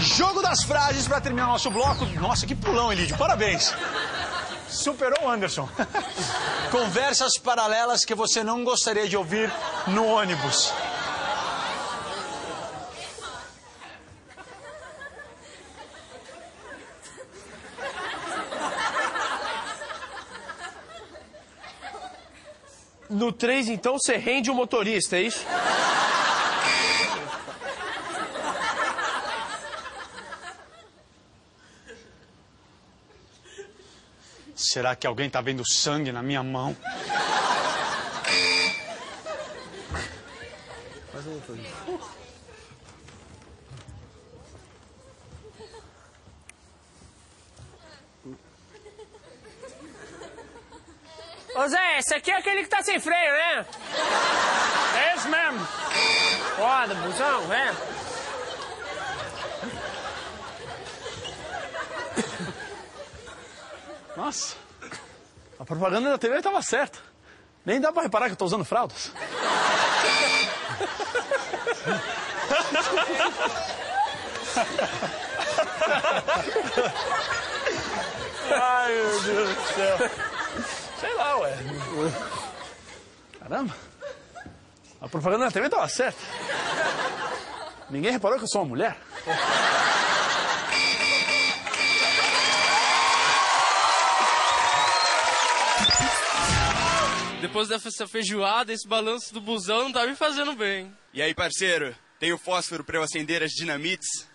Jogo das frases para terminar nosso bloco. Nossa, que pulão, Elídio. Parabéns. Superou o Anderson. Conversas paralelas que você não gostaria de ouvir no ônibus. No 3, então, você rende o motorista, é isso? Será que alguém tá vendo sangue na minha mão? Ô Zé, esse aqui é aquele que tá sem freio, né? É esse mesmo. Foda, busão, é. Nossa, a propaganda da TV estava certa. Nem dá pra reparar que eu tô usando fraldas. Ai, meu Deus do céu. Sei lá, ué. Caramba. A propaganda da TV estava certa. Ninguém reparou que eu sou uma mulher? Depois dessa feijoada, esse balanço do busão não tá me fazendo bem. E aí, parceiro, tem o fósforo pra eu acender as dinamites?